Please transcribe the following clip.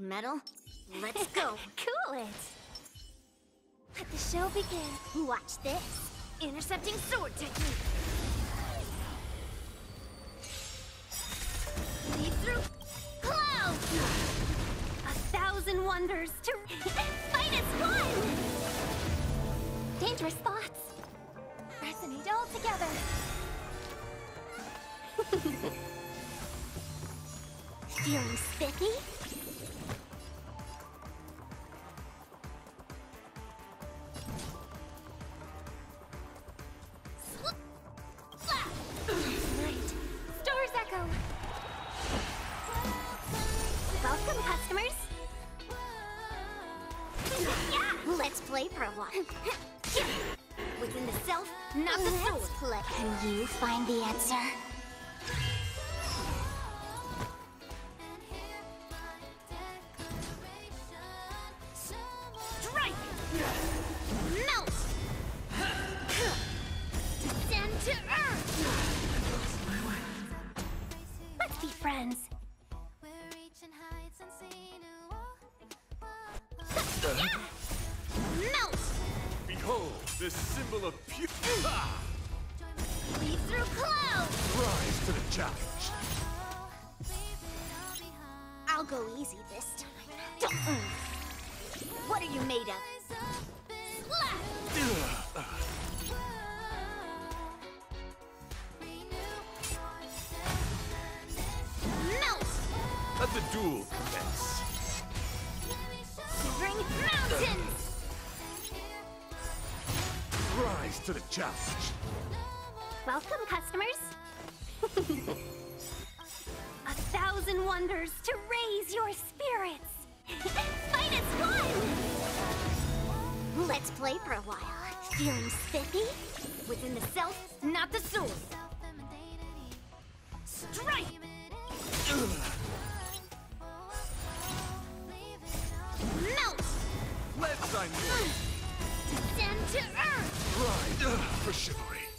gold medal. Let's go. cool it. Let the show begin. Watch this. Intercepting sword technique. Lead through clouds. A thousand wonders to fight is fun. Dangerous thoughts resonate all together. Feeling spiffy? Let's play for a while. Within the self, not the mm-hmm. soul. Let's play. Can you find the answer? Strike! Melt! Descend to earth! Let's be friends. This symbol of pure. Lead through clouds! Rise to the challenge. I'll go easy this time. What are you made of? Slap! Melt! Let the duel commence. To the challenge. Welcome, customers. A thousand wonders to raise your spirits. Fight fun! Let's play for a while. Feeling spiffy? Within the self, not the soul. Strike! Melt! Let thy noise Descend to for chivalry.